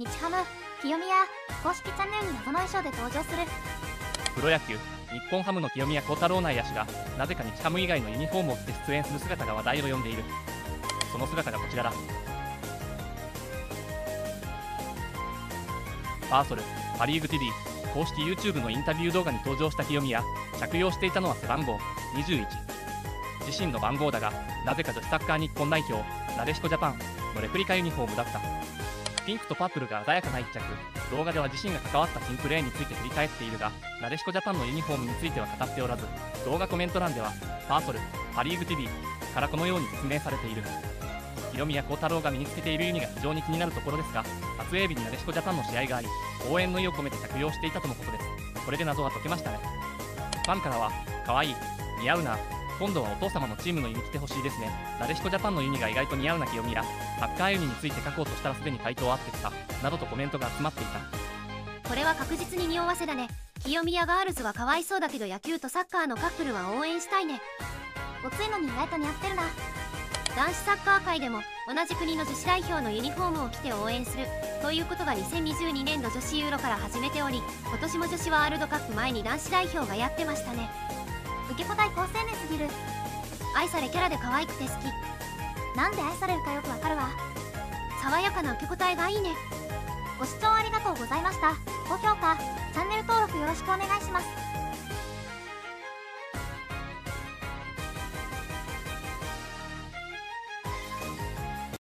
日ハム清宮公式チャンネルに謎の衣装で登場する。プロ野球日本ハムの清宮幸太郎内野手がなぜか日ハム以外のユニフォームを着て出演する姿が話題を呼んでいる。その姿がこちらだ。パーソルパ・リーグ TV 公式 YouTube のインタビュー動画に登場した清宮。着用していたのは背番号21自身の番号だがなぜか女子サッカー日本代表なでしこジャパンのレプリカユニフォームだった。ピンクとパープルが鮮やかな一着。動画では自身が関わった新プレーについて振り返っているがなでしこジャパンのユニフォームについては語っておらず動画コメント欄ではパーソルパ・リーグ TV からこのように説明されている。清宮幸太郎が身につけているユニが非常に気になるところですが撮影日になでしこジャパンの試合があり応援の意を込めて着用していたとのことですこれで謎は解けましたねファンからは可愛い似合うな今度はお父様のチームのユニ着てほしいですね。なでしこジャパンのユニが意外と似合うな清宮。サッカーユニについて書こうとしたらすでに回答あってきた。などとコメントが集まっていた。これは確実に匂わせだね。清宮ガールズはかわいそうだけど野球とサッカーのカップルは応援したいね。ごついのに意外と似合ってるな。男子サッカー界でも同じ国の女子代表のユニフォームを着て応援する。ということが2022年度女子ユーロから始めており今年も女子ワールドカップ前に男子代表がやってましたね。受け答え高青年すぎる。愛されキャラで可愛くて好き。なんで愛されるかよくわかるわ。爽やかな受け答えがいいね。ご視聴ありがとうございました。高評価チャンネル登録よろしくお願いします。